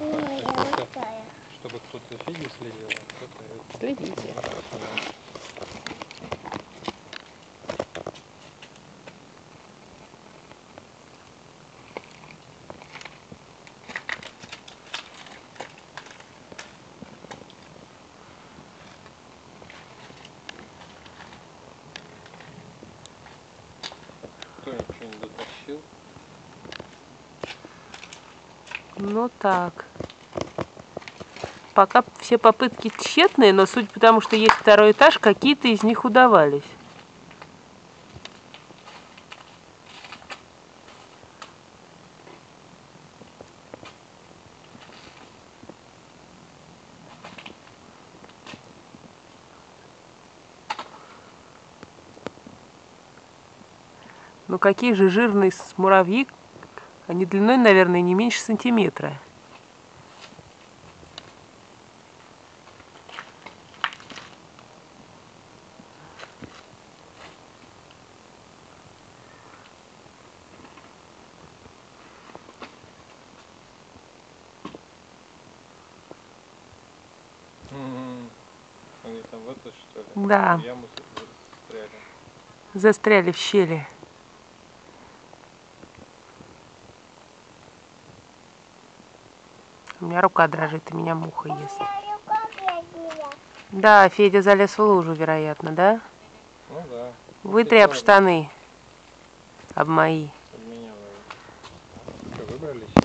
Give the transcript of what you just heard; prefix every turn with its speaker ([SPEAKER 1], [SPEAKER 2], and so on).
[SPEAKER 1] Я.
[SPEAKER 2] Чтобы кто-то Феди следил, а кто-то... это-
[SPEAKER 3] Следите.
[SPEAKER 2] Кто ничего не дотащил?
[SPEAKER 3] Ну так. Пока все попытки тщетные, но суть потому, что есть второй этаж, какие-то из них удавались. Ну какие же жирные муравьи, они длиной, наверное, не меньше сантиметра.
[SPEAKER 2] Они там в это что ли?
[SPEAKER 3] Да.
[SPEAKER 2] Застряли.
[SPEAKER 3] Застряли в щели. У меня рука дрожит, и меня муха ест. Да, Федя залез в лужу, вероятно, да?
[SPEAKER 2] Ну да.
[SPEAKER 3] Вытри об штаны. Об мои. От меня. Выбрались?